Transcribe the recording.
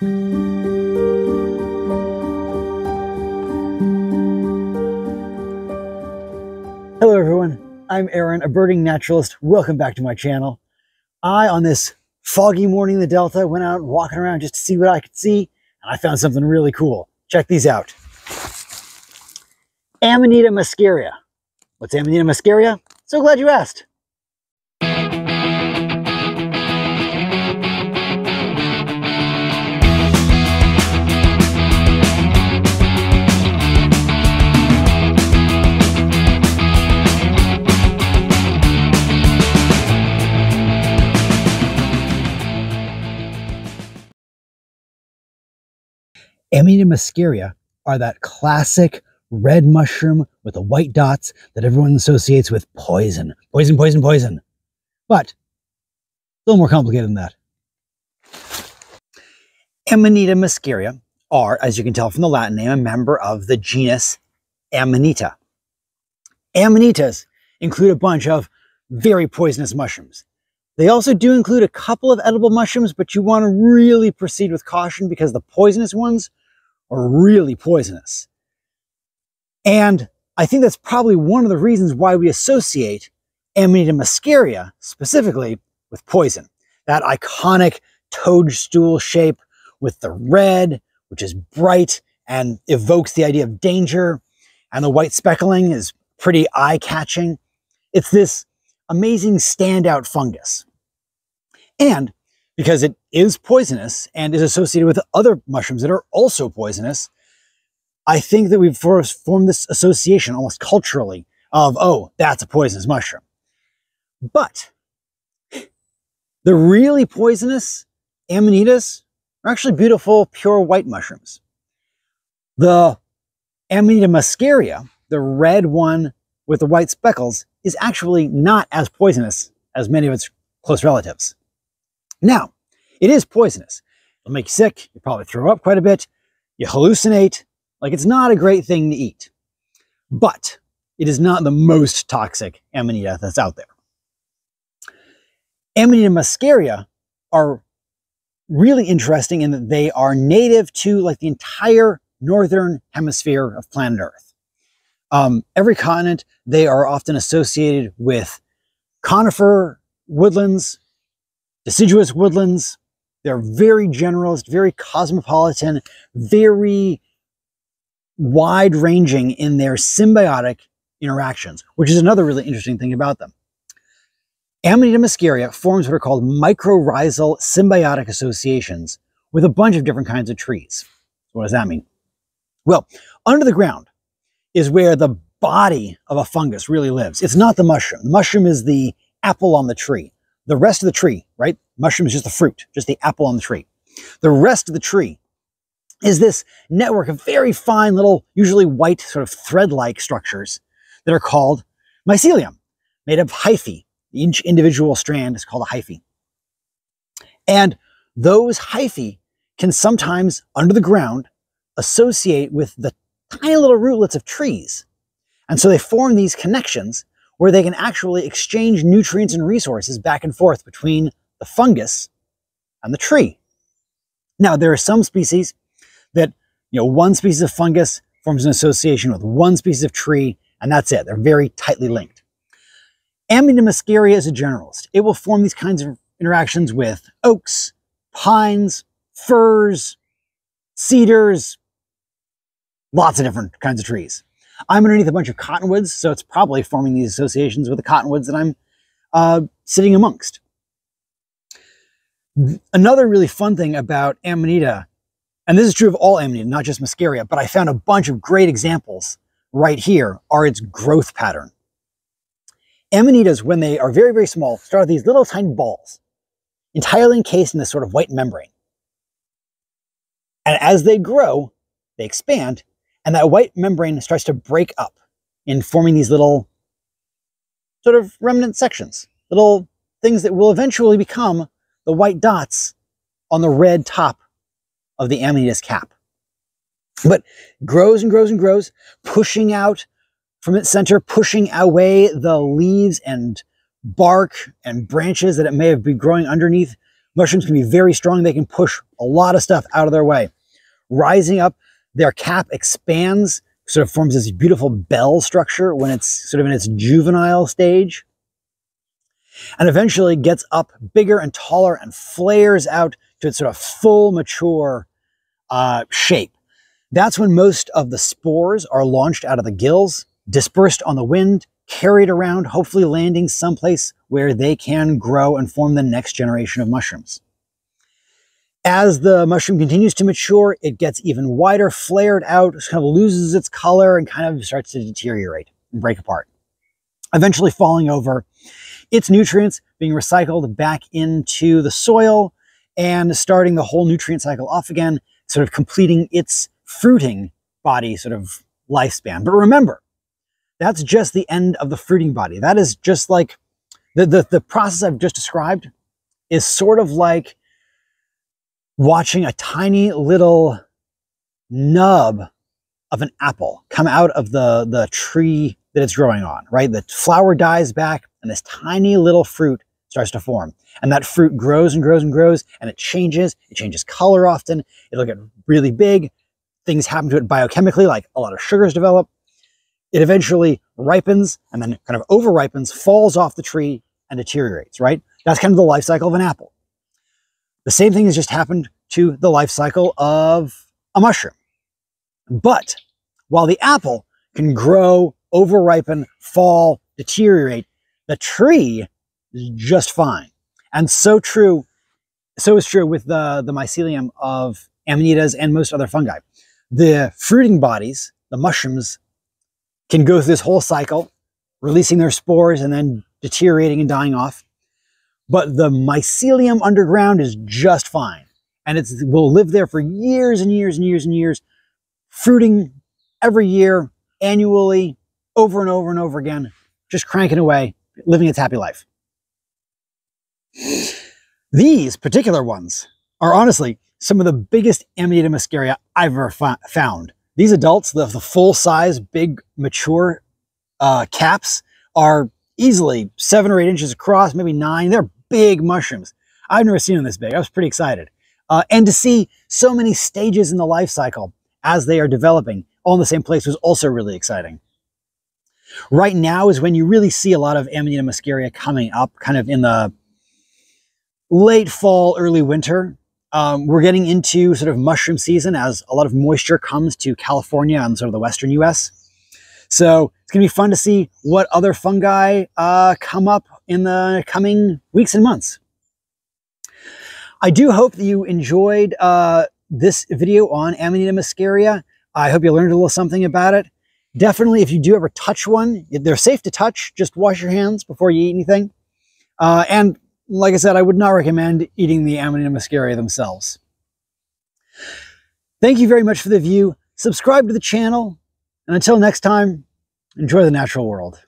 Hello everyone, I'm Aaron, a birding naturalist. Welcome back to my channel. I, on this foggy morning in the Delta, went out walking around just to see what I could see, and I found something really cool. Check these out. Amanita muscaria. What's Amanita muscaria? So glad you asked. Amanita muscaria are that classic red mushroom with the white dots that everyone associates with poison. Poison, poison, poison. But a little more complicated than that. Amanita muscaria are, as you can tell from the Latin name, a member of the genus Amanita. Amanitas include a bunch of very poisonous mushrooms. They also do include a couple of edible mushrooms, but you want to really proceed with caution because the poisonous ones are really poisonous. And I think that's probably one of the reasons why we associate Amanita muscaria specifically with poison. That iconic toadstool shape with the red, which is bright and evokes the idea of danger, and the white speckling is pretty eye-catching. It's this amazing standout fungus. And because it is poisonous and is associated with other mushrooms that are also poisonous, I think that we've formed this association almost culturally of, oh, that's a poisonous mushroom. But the really poisonous amanitas are actually beautiful, pure white mushrooms. The Amanita muscaria, the red one with the white speckles, is actually not as poisonous as many of its close relatives. Now, it is poisonous. It'll make you sick. You probably throw up quite a bit. You hallucinate. Like it's not a great thing to eat. But it is not the most toxic amanita that's out there. Amanita muscaria are really interesting in that they are native to like the entire northern hemisphere of planet Earth. Um, every continent, they are often associated with conifer woodlands, deciduous woodlands. They're very generalist, very cosmopolitan, very wide ranging in their symbiotic interactions, which is another really interesting thing about them. Amanita muscaria forms what are called mycorrhizal symbiotic associations with a bunch of different kinds of trees. What does that mean? Well, under the ground is where the body of a fungus really lives. It's not the mushroom. The mushroom is the apple on the tree. The rest of the tree, right? Mushroom is just the fruit, just the apple on the tree. The rest of the tree is this network of very fine little, usually white sort of thread-like structures that are called mycelium, made of hyphae. Each individual strand is called a hyphae. And those hyphae can sometimes, under the ground, associate with the tiny little rootlets of trees. And so they form these connections where they can actually exchange nutrients and resources back and forth between the fungus and the tree. Now, there are some species that, you know, one species of fungus forms an association with one species of tree, and that's it. They're very tightly linked. Amanita muscaria is a generalist. It will form these kinds of interactions with oaks, pines, firs, cedars, lots of different kinds of trees. I'm underneath a bunch of cottonwoods, so it's probably forming these associations with the cottonwoods that I'm uh, sitting amongst. Another really fun thing about Amanita, and this is true of all Amanita, not just Muscaria, but I found a bunch of great examples right here, are its growth pattern. Amanitas, when they are very, very small, start with these little tiny balls, entirely encased in this sort of white membrane. And as they grow, they expand, and that white membrane starts to break up in forming these little sort of remnant sections, little things that will eventually become the white dots on the red top of the Amanitas cap. But grows and grows and grows, pushing out from its center, pushing away the leaves and bark and branches that it may have been growing underneath, Mushrooms can be very strong. They can push a lot of stuff out of their way. Rising up, their cap expands, sort of forms this beautiful bell structure when it's sort of in its juvenile stage. And eventually gets up bigger and taller and flares out to its sort of full mature uh, shape. That's when most of the spores are launched out of the gills, dispersed on the wind, carried around, hopefully landing someplace where they can grow and form the next generation of mushrooms. As the mushroom continues to mature, it gets even wider, flared out, kind of loses its color and kind of starts to deteriorate and break apart. Eventually falling over, its nutrients being recycled back into the soil and starting the whole nutrient cycle off again, sort of completing its fruiting body sort of lifespan. But remember, that's just the end of the fruiting body. That is just like the, the, the process I've just described is sort of like watching a tiny little nub of an apple come out of the, the tree that it's growing on, right? The flower dies back and this tiny little fruit starts to form. And that fruit grows and grows and grows and it changes. It changes color often. It'll get really big. Things happen to it biochemically, like a lot of sugars develop. It eventually ripens and then kind of over ripens, falls off the tree and deteriorates, right? That's kind of the life cycle of an apple. The same thing has just happened to the life cycle of a mushroom. But while the apple can grow, over ripen, fall, deteriorate, the tree is just fine. And so true, so is true with the, the mycelium of Amanitas and most other fungi. The fruiting bodies, the mushrooms, can go through this whole cycle, releasing their spores and then deteriorating and dying off. But the mycelium underground is just fine. And it will live there for years and years and years and years, fruiting every year, annually, over and over and over again, just cranking away, living its happy life. These particular ones are honestly some of the biggest Amanita muscaria I've ever found. These adults, the, the full size, big, mature uh, caps are easily seven or eight inches across, maybe nine. They're big mushrooms. I've never seen them this big. I was pretty excited. Uh, and to see so many stages in the life cycle as they are developing all in the same place was also really exciting. Right now is when you really see a lot of Amanita muscaria coming up, kind of in the late fall, early winter. Um, we're getting into sort of mushroom season as a lot of moisture comes to California and sort of the western US. So it's going to be fun to see what other fungi uh, come up in the coming weeks and months. I do hope that you enjoyed uh, this video on Amanita muscaria. I hope you learned a little something about it. Definitely, if you do ever touch one, they're safe to touch. Just wash your hands before you eat anything. Uh, and like I said, I would not recommend eating the Amanita muscaria themselves. Thank you very much for the view. Subscribe to the channel. And until next time, enjoy the natural world.